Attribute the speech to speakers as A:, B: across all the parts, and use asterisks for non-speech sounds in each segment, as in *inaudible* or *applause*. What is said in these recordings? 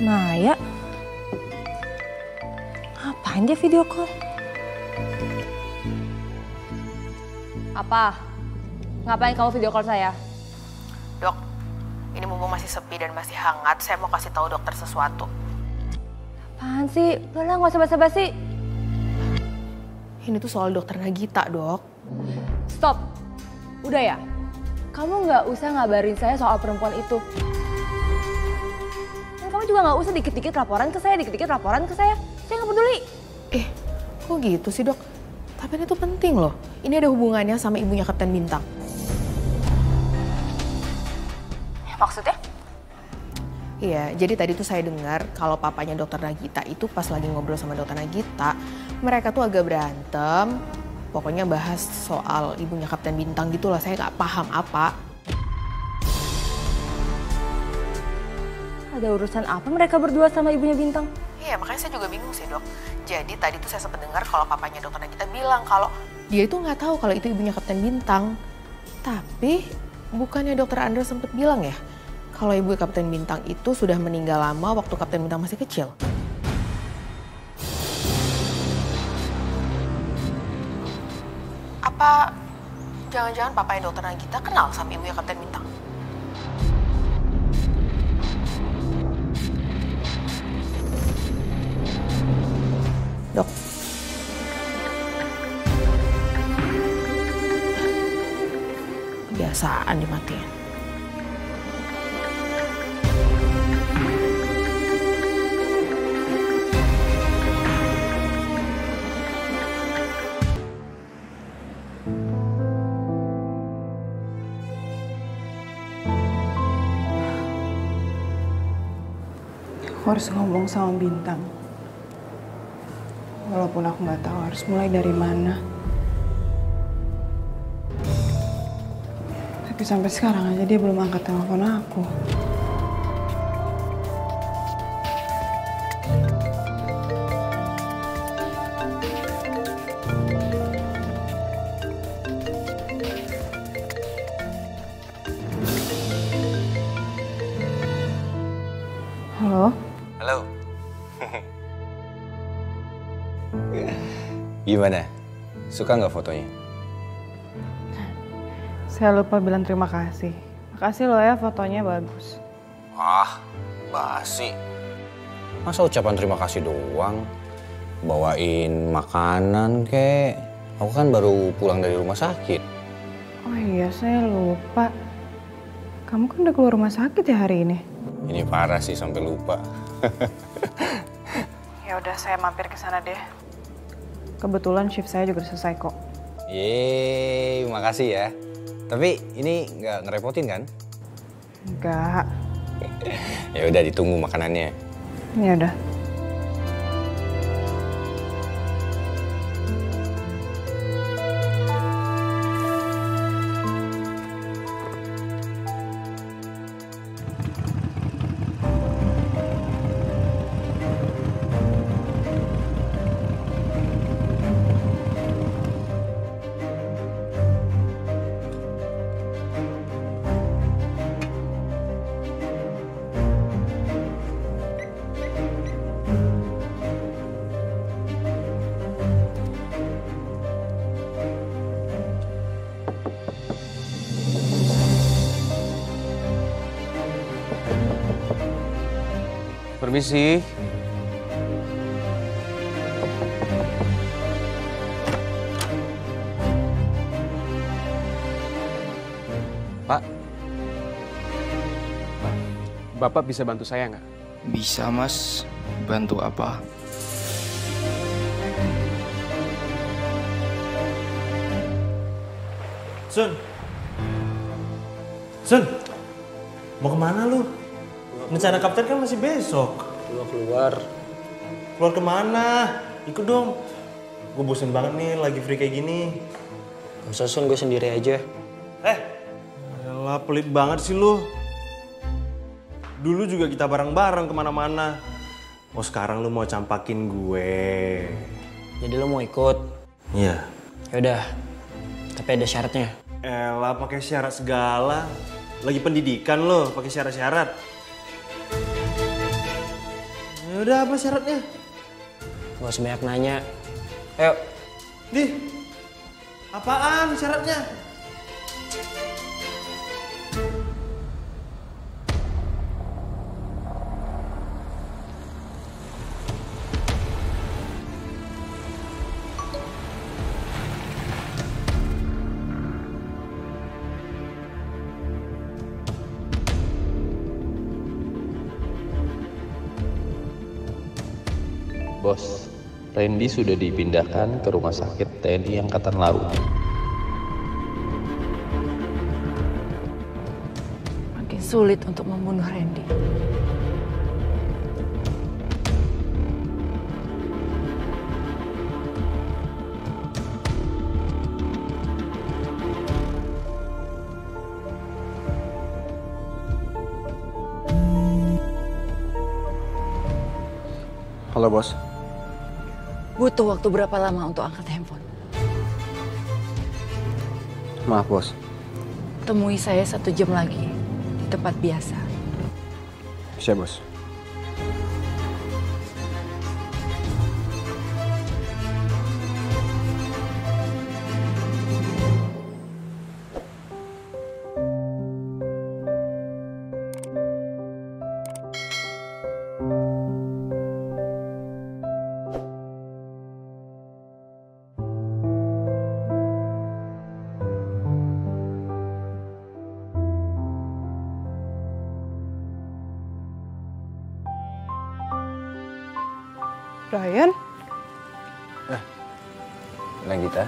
A: Maya? Ngapain dia video call? Apa? Ngapain kamu video call saya?
B: Dok, ini mumpung masih sepi dan masih hangat, saya mau kasih tahu dokter sesuatu.
A: Apaan sih? Udah lah, nggak usah basa-basi.
B: Ini tuh soal dokter Nagita, dok.
A: Stop. Udah ya? Kamu nggak usah ngabarin saya soal perempuan itu. Kamu juga nggak usah dikit-dikit laporan ke saya, dikit-dikit laporan ke saya. Saya nggak peduli.
B: Eh, kok gitu sih, dok? Tapi ini tuh penting loh. Ini ada hubungannya sama ibunya Kapten Bintang.
A: Maksudnya?
B: Iya, jadi tadi tuh saya dengar kalau papanya dokter Nagita itu pas lagi ngobrol sama dokter Nagita, mereka tuh agak berantem. Pokoknya bahas soal ibunya Kapten Bintang gitu lah, saya nggak paham apa.
A: Ada urusan apa mereka berdua sama ibunya Bintang?
B: Iya, makanya saya juga bingung sih dok. Jadi tadi tuh saya sempat dengar kalau papanya dokter Nagita bilang kalau dia itu nggak tahu kalau itu ibunya Kapten Bintang. Tapi bukannya dokter Andra sempat bilang ya kalau ibu Kapten Bintang itu sudah meninggal lama waktu Kapten Bintang masih kecil. Apa jangan-jangan papanya dokter Nagita kenal sama ibunya Kapten Bintang? Dok. Kebiasaan dimatiin.
C: Aku harus ngomong sama Bintang. Walaupun aku nggak tahu harus mulai dari mana. Tapi sampai sekarang aja dia belum angkat telepon aku.
D: Gimana? Suka nggak fotonya?
C: Saya lupa bilang terima kasih. Makasih loh ya fotonya bagus.
D: Ah, basi. Masa ucapan terima kasih doang? Bawain makanan kek. Aku kan baru pulang dari rumah sakit.
C: Oh iya, saya lupa. Kamu kan udah keluar rumah sakit ya hari ini?
D: Ini parah sih sampai lupa. *laughs*
C: Ya udah, saya mampir ke sana deh. Kebetulan shift saya juga selesai kok.
D: Yeay, makasih ya. Tapi ini nggak ngerepotin kan?
C: Enggak. *laughs*
D: Ya udah ditunggu makanannya.
C: Ya udah.
D: Permisi.
E: Pak. Bapak bisa bantu saya nggak?
F: Bisa mas, bantu apa?
G: Sun. Sun. Mau ke mana lu? Rencana kapten kan masih besok.
H: Gua keluar.
G: Keluar ke mana? Ikut dong. Gue bosen banget nih lagi free kayak gini.
H: Gak usah Sun, gue sendiri aja.
G: Eh, elah pelit banget sih lu. Dulu juga kita bareng-bareng ke mana-mana. Oh sekarang lu mau campakin gue.
H: Jadi lo mau ikut?
G: Iya.
H: Yaudah, tapi ada syaratnya.
G: Elah pakai syarat segala. Lagi pendidikan lo, pakai syarat-syarat. Ya udah apa syaratnya?
H: Gak usah banyak nanya. Ayo,
G: Di. Apaan syaratnya?
I: Bos, Randy sudah dipindahkan ke rumah sakit TNI Angkatan Laut.
A: Makin sulit untuk membunuh Randy.
E: Halo bos.
A: Butuh waktu berapa lama untuk angkat handphone?
E: Maaf bos.
A: Temui saya satu jam lagi di tempat biasa.
E: Siap bos.
C: Brian,
D: Nagita,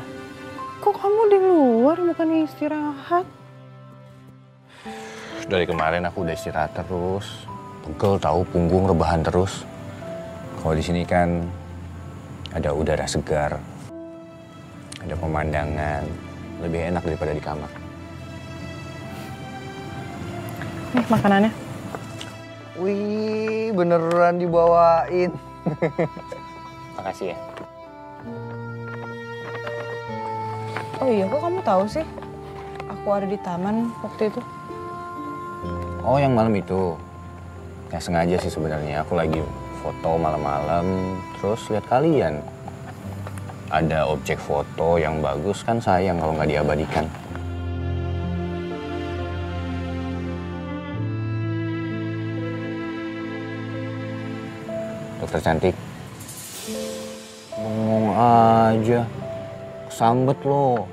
C: kok kamu di luar bukannya istirahat?
D: dari kemarin aku udah istirahat terus. Pegel tahu punggung rebahan terus. Kalau di sini kan ada udara segar. Ada pemandangan lebih enak daripada di kamar.
C: Nih makanannya.
D: Wih, beneran dibawain. *laughs* Makasih ya.
C: Oh iya, kok kamu tahu sih? Aku ada di taman waktu itu.
D: Oh, yang malam itu. Ya sengaja sih sebenarnya. Aku lagi foto malam-malam, terus lihat kalian. Ada objek foto yang bagus kan sayang kalau nggak diabadikan. Dokter cantik. Aja. Kesambet lo.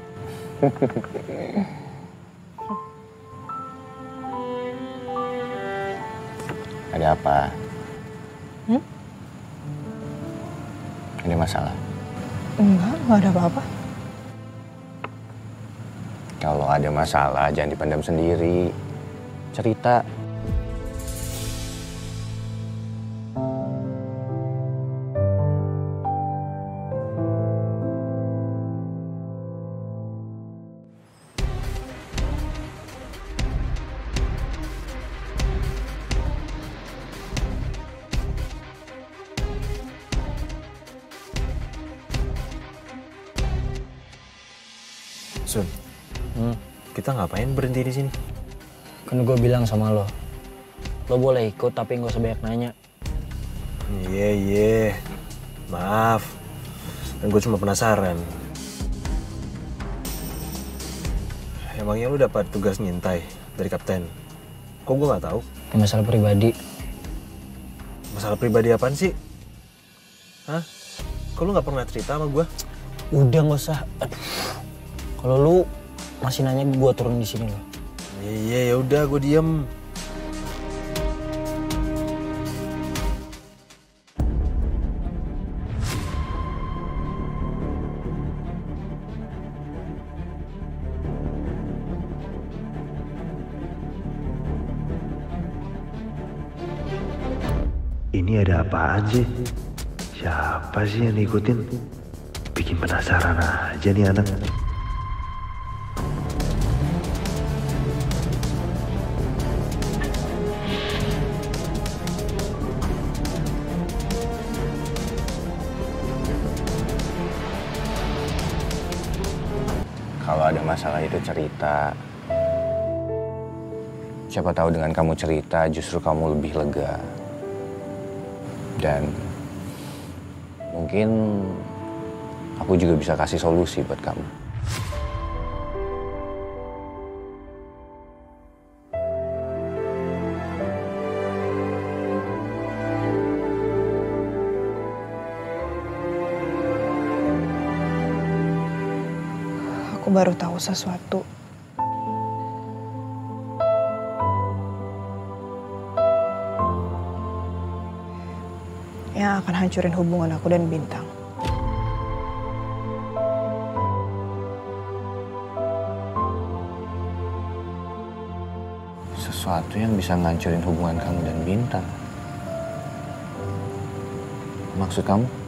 D: Ada apa?
C: Hmm?
D: Ada masalah?
C: Enggak, nggak ada apa-apa.
D: Kalau ada masalah jangan dipendam sendiri. Cerita.
G: Sun,
H: Hmm,
G: kita ngapain berhenti di sini?
H: kan gue bilang sama lo. Lo boleh ikut tapi gak usah banyak nanya.
G: Iya, iya. Maaf. Dan gue cuma penasaran. Emangnya lu dapat tugas ngintai dari kapten? Kok gue nggak tahu?
H: Ini masalah pribadi.
G: Masalah pribadi apaan sih? Hah? Kok lu nggak pernah cerita sama gue?
H: Udah gak usah. Aduh. Kalau lu masih nanya gue turun di sini lo.
G: Iya, iya, ya udah, gue diem.
J: Ini ada apaan sih? Siapa sih yang ngikutin? Bikin penasaran aja nih anak.
D: Cerita. Siapa tahu dengan kamu cerita justru kamu lebih lega. Dan mungkin aku juga bisa kasih solusi buat kamu.
C: Aku baru tahu sesuatu. Yang akan hancurin hubungan aku dan Bintang.
D: Sesuatu yang bisa ngancurin hubungan kamu dan Bintang. Maksud kamu?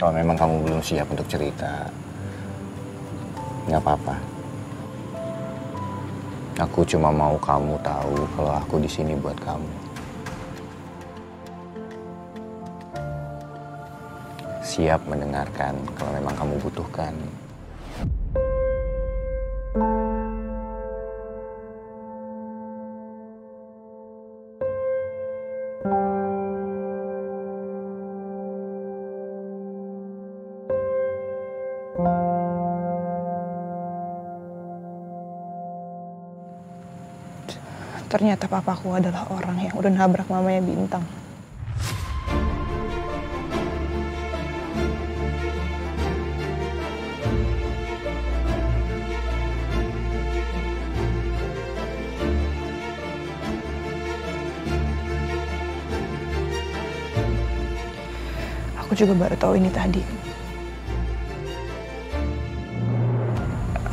D: Kalau memang kamu belum siap untuk cerita, nggak apa-apa. Aku cuma mau kamu tahu kalau aku di sini buat kamu. Siap mendengarkan kalau memang kamu butuhkan.
C: Ternyata papaku adalah orang yang udah nabrak mamanya Bintang. Aku juga baru tahu ini tadi.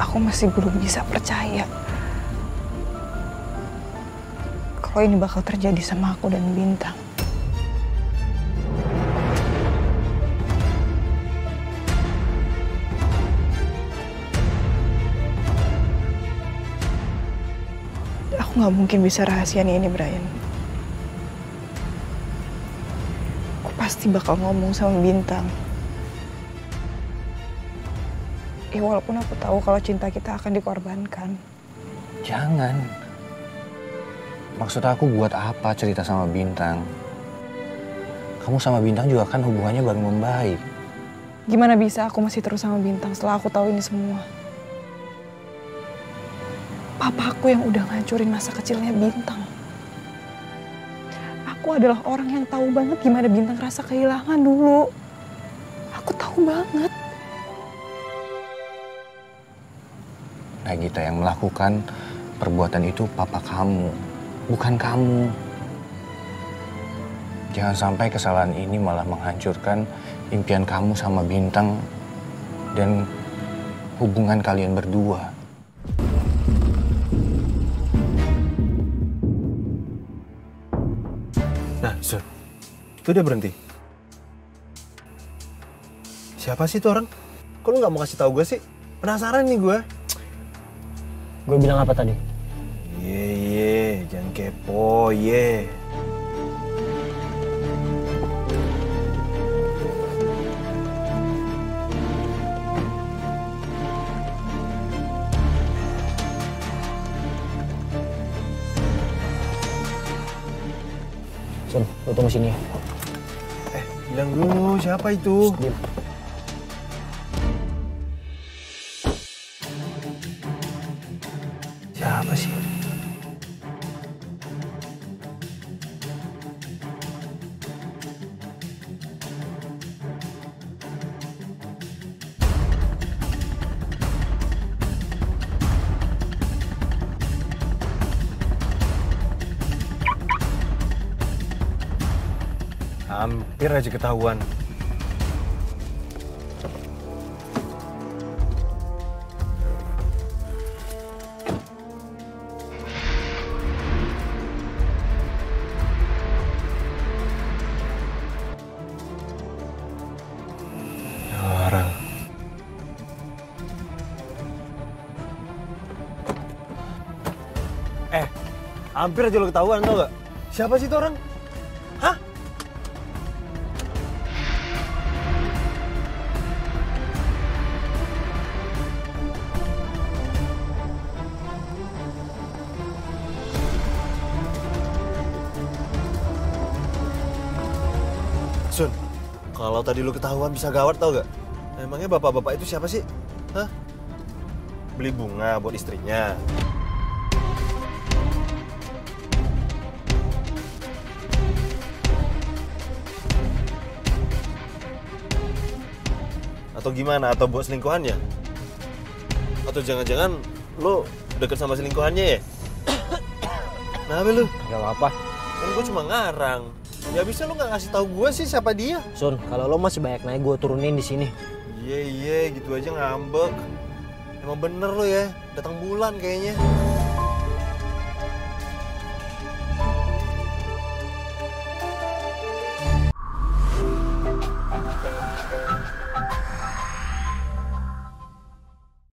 C: Aku masih belum bisa percaya kalau ini bakal terjadi sama aku dan Bintang. Aku nggak mungkin bisa rahasiain ini, Brian. Aku pasti bakal ngomong sama Bintang. Ya walaupun aku tahu kalau cinta kita akan dikorbankan.
D: Jangan. Maksud aku buat apa cerita sama Bintang? Kamu sama Bintang juga kan hubungannya baru membaik.
C: Gimana bisa aku masih terus sama Bintang setelah aku tahu ini semua? Papaku yang udah ngancurin masa kecilnya Bintang. Aku adalah orang yang tahu banget gimana Bintang rasa kehilangan dulu. Aku tahu banget.
D: Nagita yang melakukan perbuatan itu papa kamu, bukan kamu. Jangan sampai kesalahan ini malah menghancurkan impian kamu sama Bintang dan hubungan kalian berdua.
G: Nah, Sur. Itu dia berhenti. Siapa sih itu orang? Kok lu nggak mau kasih tahu gue sih? Penasaran nih gue.
H: Gue bilang apa tadi?
G: Ye, ye, jangan kepo, ye.
H: Sun, lu tunggu sini ya.
G: Eh, bilang dulu siapa itu?
H: Diam.
G: Siapa sih? Hampir aja ketahuan. Eh, hampir aja lo ketahuan tau gak? Siapa sih itu orang? Kalau tadi lu ketahuan bisa gawat tau gak? Emangnya bapak-bapak itu siapa sih? Hah? Beli bunga buat istrinya. Atau gimana? Atau buat selingkuhannya? Atau jangan-jangan lu deket sama selingkuhannya ya? *coughs* Nah, lu?
H: Gak apa-apa.
G: Kan gue cuma ngarang. Ya bisa lu nggak ngasih tahu gue sih siapa dia?
H: Sun, kalau lo masih banyak naik gue turunin di sini.
G: Iya iya gitu aja ngambek. Emang bener lu ya, datang bulan kayaknya.